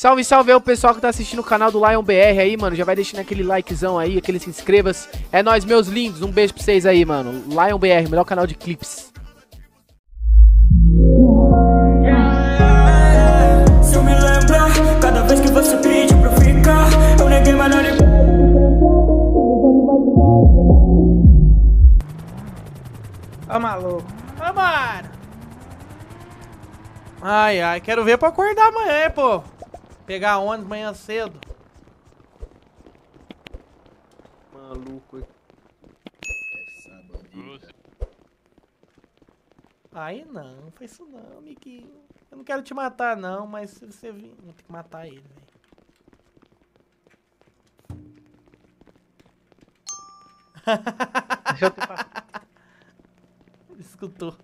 Salve, salve aí o pessoal que tá assistindo o canal do Lion BR aí, mano. Já vai deixando aquele likezão aí, aquele se inscreva-se. É nóis, meus lindos. Um beijo pra vocês aí, mano. Lion BR, melhor canal de clipes. Se eu me lembrar, cada vez que você pede pra ficar, eu neguei, mas não neguei. Ô maluco. Ô mano. Ai, ai, quero ver pra acordar amanhã, hein, pô. Pegar ônibus amanhã cedo. Maluco. Aí não, não faz isso não, amiguinho. Eu não quero te matar não, mas se você vir, vou ter que matar ele, velho. Deixa eu te passar. Escutou.